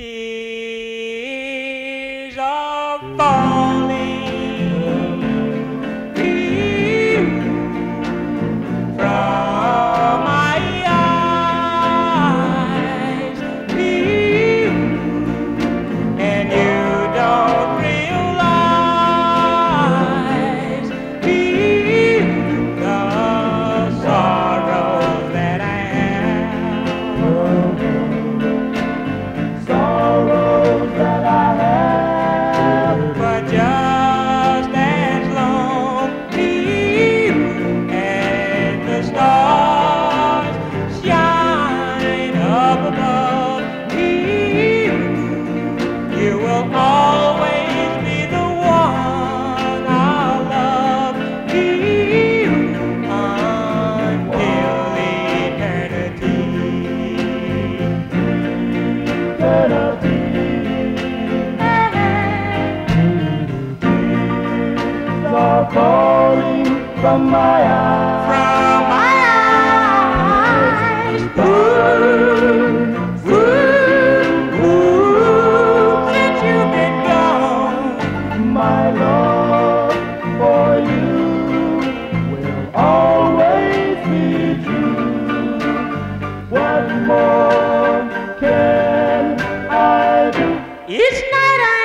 Déjà pas. Eyes. From my eyes, ooh, ooh, ooh, since you've been gone. My love for you will always be true. What more can I